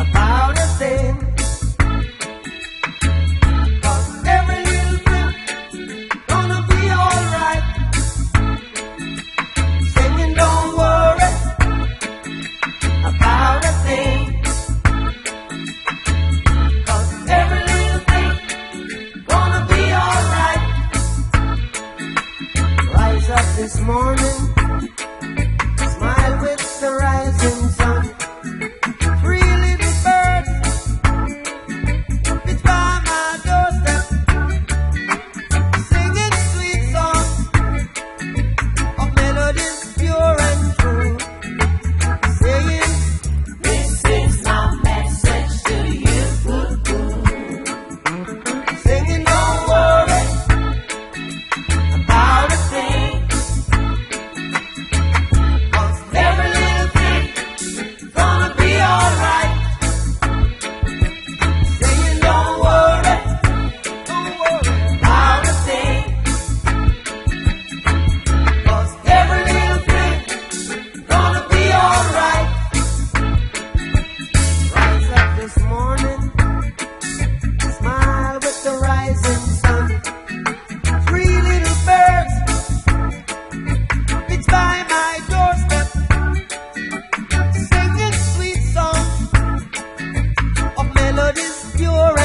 about a thing. Every little thing gonna be alright. Don't worry about a every little thing gonna be alright. Rise up this morning, smile with you're